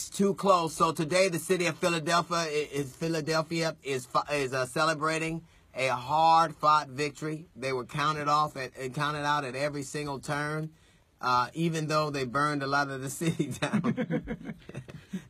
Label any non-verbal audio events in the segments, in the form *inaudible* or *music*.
It's too close. So today, the city of Philadelphia is Philadelphia is is uh, celebrating a hard-fought victory. They were counted off at, and counted out at every single turn, uh, even though they burned a lot of the *laughs* city down.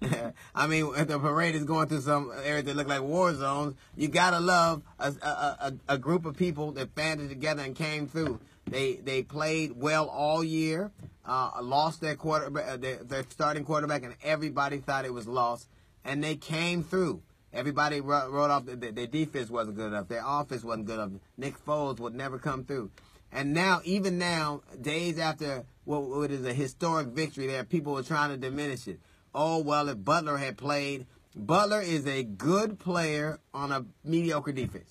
*laughs* I mean, the parade is going through some areas that look like war zones. You gotta love a, a, a, a group of people that banded together and came through. They they played well all year. Uh, lost their quarterback, uh, their, their starting quarterback, and everybody thought it was lost. And they came through. Everybody wrote, wrote off that their defense wasn't good enough. Their offense wasn't good enough. Nick Foles would never come through. And now, even now, days after what, what is a historic victory, there people are trying to diminish it. Oh well, if Butler had played, Butler is a good player on a mediocre defense.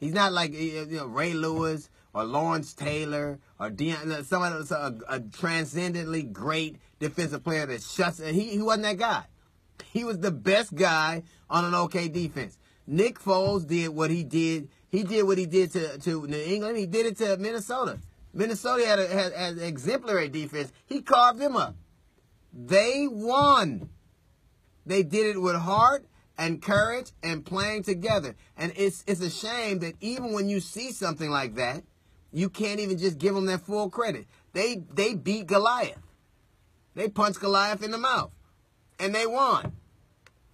He's not like you know, Ray Lewis or Lawrence Taylor or Deion, someone a, a transcendently great defensive player that shuts. He he wasn't that guy. He was the best guy on an okay defense. Nick Foles did what he did. He did what he did to, to New England. He did it to Minnesota. Minnesota had, a, had, had an exemplary defense. He carved them up. They won. They did it with heart and courage and playing together. And it's it's a shame that even when you see something like that, you can't even just give them their full credit. They they beat Goliath. They punched Goliath in the mouth, and they won.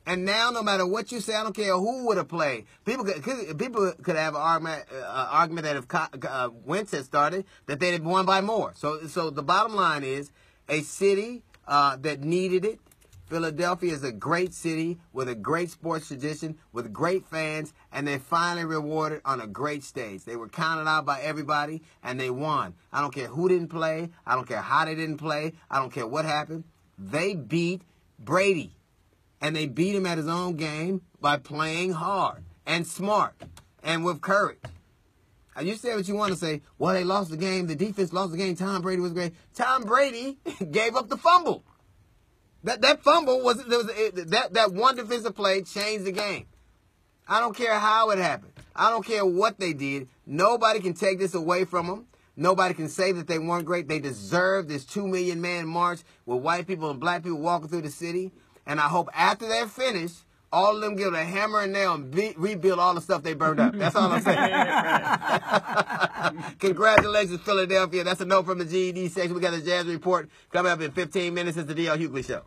And now, no matter what you say, I don't care who would have played. People could, people could have an argument, uh, argument that if uh, Wentz had started, that they'd have won by more. So, so the bottom line is, a city uh, that needed it. Philadelphia is a great city with a great sports tradition, with great fans, and they finally rewarded on a great stage. They were counted out by everybody, and they won. I don't care who didn't play. I don't care how they didn't play. I don't care what happened. They beat Brady, and they beat him at his own game by playing hard and smart and with courage. And you say what you want to say. Well, they lost the game. The defense lost the game. Tom Brady was great. Tom Brady *laughs* gave up the fumble. That that fumble was, was it, that that one defensive play changed the game. I don't care how it happened. I don't care what they did. Nobody can take this away from them. Nobody can say that they weren't great. They deserve this two million man march with white people and black people walking through the city. And I hope after they're finished, all of them give a hammer and nail and be, rebuild all the stuff they burned up. That's all I'm saying. *laughs* Congratulations, Philadelphia. That's a note from the GED section. We got the Jazz Report coming up in 15 minutes. It's the D.L. Hughley Show.